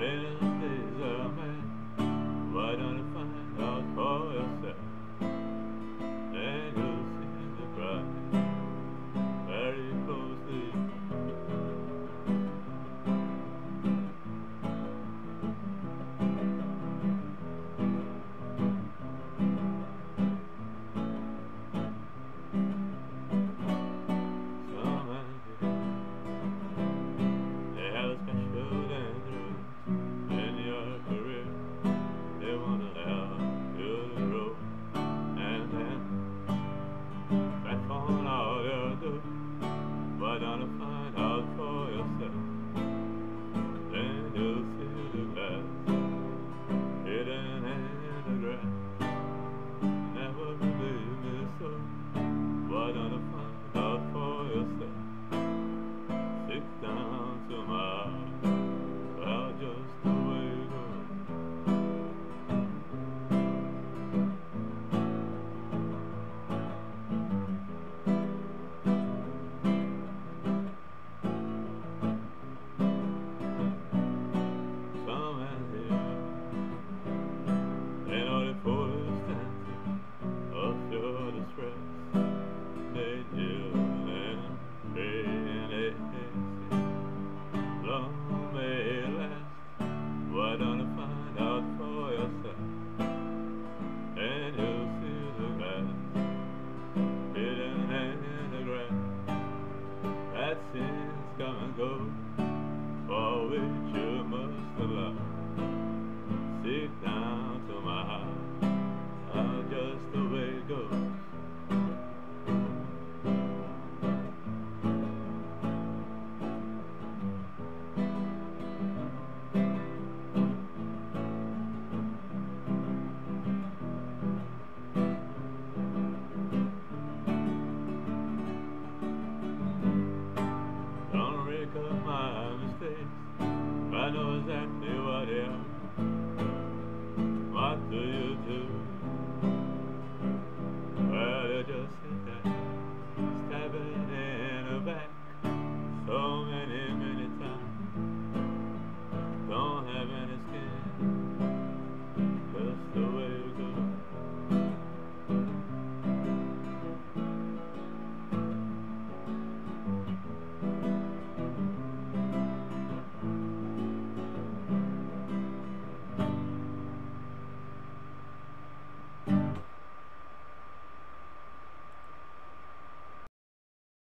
bed. for which you must allow. Sit down to my heart. manos empty, what, yeah? what do you do?